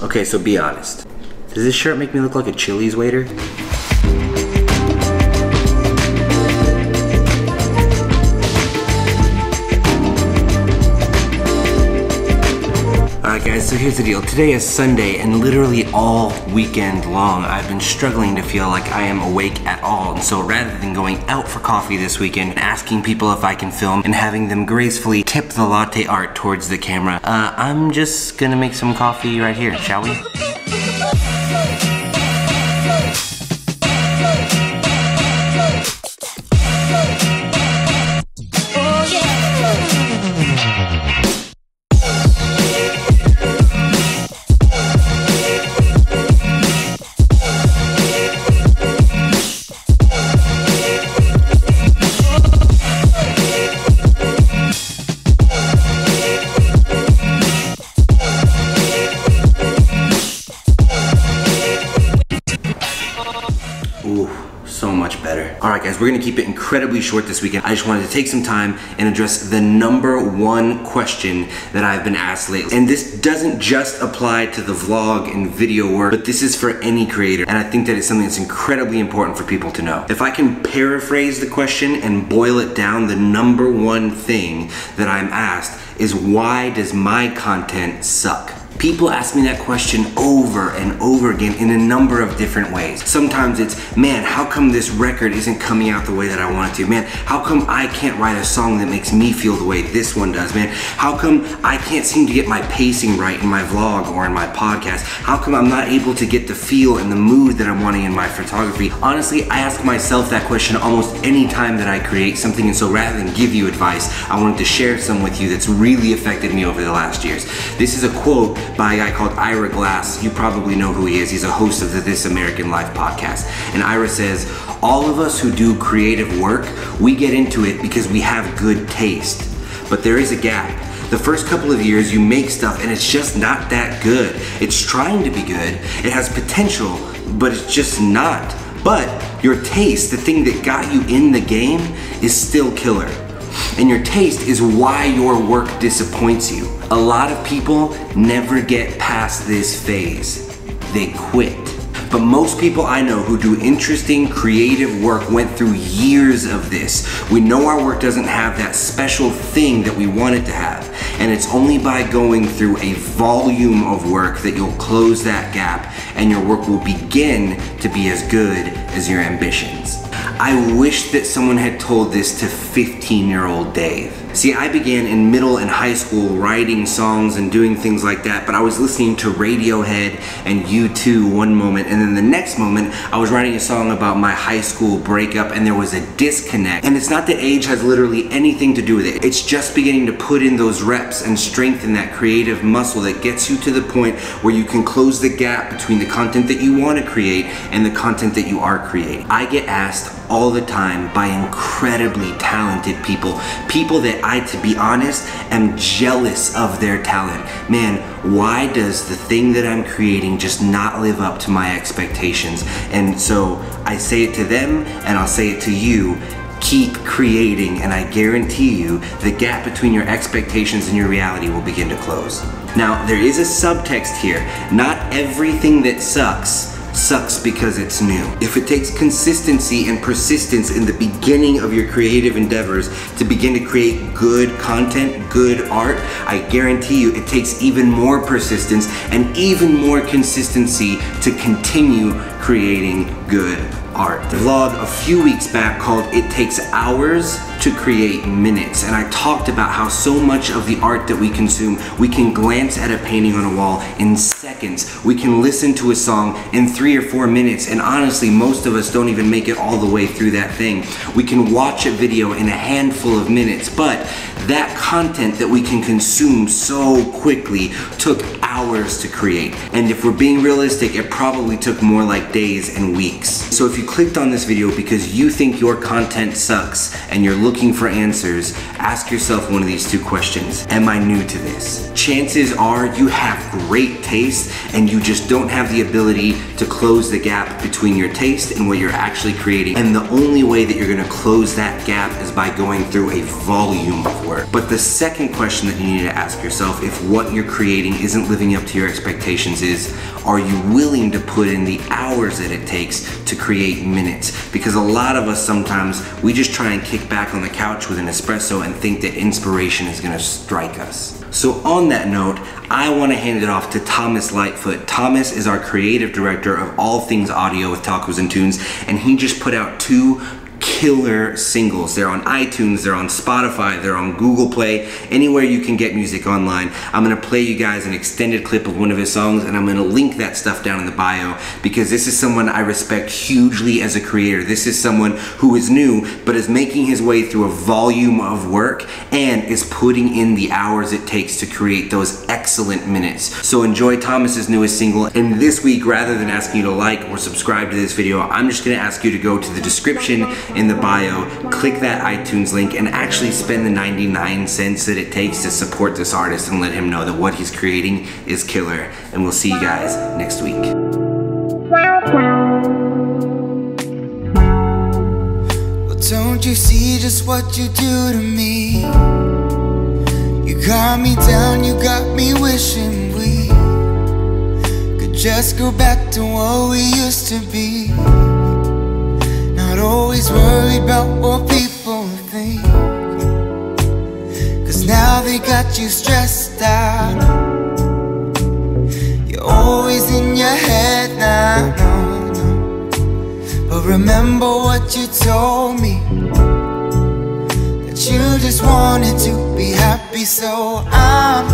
Okay, so be honest. Does this shirt make me look like a Chili's waiter? Guys, so here's the deal. Today is Sunday and literally all weekend long I've been struggling to feel like I am awake at all. And so rather than going out for coffee this weekend, asking people if I can film and having them gracefully tip the latte art towards the camera, uh, I'm just gonna make some coffee right here, shall we? Better. All right, guys, we're gonna keep it incredibly short this weekend. I just wanted to take some time and address the number one question that I've been asked lately. And this doesn't just apply to the vlog and video work, but this is for any creator. And I think that it's something that's incredibly important for people to know. If I can paraphrase the question and boil it down, the number one thing that I'm asked is why does my content suck? People ask me that question over and over again in a number of different ways. Sometimes it's, man, how come this record isn't coming out the way that I want it to? Man, how come I can't write a song that makes me feel the way this one does? Man, how come I can't seem to get my pacing right in my vlog or in my podcast? How come I'm not able to get the feel and the mood that I'm wanting in my photography? Honestly, I ask myself that question almost any time that I create something, and so rather than give you advice, I wanted to share some with you that's really affected me over the last years. This is a quote by a guy called Ira Glass. You probably know who he is. He's a host of the This American Life podcast. And Ira says, all of us who do creative work, we get into it because we have good taste. But there is a gap. The first couple of years you make stuff and it's just not that good. It's trying to be good. It has potential, but it's just not. But your taste, the thing that got you in the game, is still killer. And your taste is why your work disappoints you. A lot of people never get past this phase. They quit. But most people I know who do interesting, creative work went through years of this. We know our work doesn't have that special thing that we want it to have. And it's only by going through a volume of work that you'll close that gap and your work will begin to be as good as your ambitions. I wish that someone had told this to 15 year old Dave. See, I began in middle and high school writing songs and doing things like that, but I was listening to Radiohead and U2 one moment, and then the next moment, I was writing a song about my high school breakup, and there was a disconnect. And it's not that age has literally anything to do with it, it's just beginning to put in those reps and strengthen that creative muscle that gets you to the point where you can close the gap between the content that you want to create and the content that you are creating. I get asked all the time by incredibly talented people, people that I, to be honest, am jealous of their talent. Man, why does the thing that I'm creating just not live up to my expectations? And so I say it to them and I'll say it to you. Keep creating, and I guarantee you the gap between your expectations and your reality will begin to close. Now, there is a subtext here. Not everything that sucks sucks because it's new. If it takes consistency and persistence in the beginning of your creative endeavors to begin to create good content, good art, I guarantee you it takes even more persistence and even more consistency to continue creating good art. The vlog a few weeks back called It Takes Hours to Create Minutes and I talked about how so much of the art that we consume, we can glance at a painting on a wall in seconds. We can listen to a song in three or four minutes and honestly most of us don't even make it all the way through that thing. We can watch a video in a handful of minutes but that content that we can consume so quickly took hours to create. And if we're being realistic, it probably took more like days and weeks. So if you clicked on this video because you think your content sucks and you're looking for answers, ask yourself one of these two questions. Am I new to this? Chances are you have great taste and you just don't have the ability to close the gap between your taste and what you're actually creating. And the only way that you're gonna close that gap is by going through a volume of work. But the second question that you need to ask yourself if what you're creating isn't living up to your expectations is, are you willing to put in the hours that it takes to create minutes? Because a lot of us sometimes, we just try and kick back on the couch with an espresso and think that inspiration is gonna strike us. So on that note, I want to hand it off to Thomas Lightfoot. Thomas is our creative director of all things audio with Tacos and Tunes, and he just put out two killer singles. They're on iTunes, they're on Spotify, they're on Google Play, anywhere you can get music online. I'm gonna play you guys an extended clip of one of his songs and I'm gonna link that stuff down in the bio because this is someone I respect hugely as a creator. This is someone who is new but is making his way through a volume of work and is putting in the hours it takes to create those excellent minutes. So enjoy Thomas's newest single and this week rather than asking you to like or subscribe to this video, I'm just gonna ask you to go to the description in the bio, click that iTunes link, and actually spend the 99 cents that it takes to support this artist and let him know that what he's creating is killer. And we'll see you guys next week. Don't you see just what you do to me? You got me down, you got me wishing we could just go back to what we used to be. Always worried about what people think. Cause now they got you stressed out. You're always in your head now, no, no. But remember what you told me. That you just wanted to be happy So I'm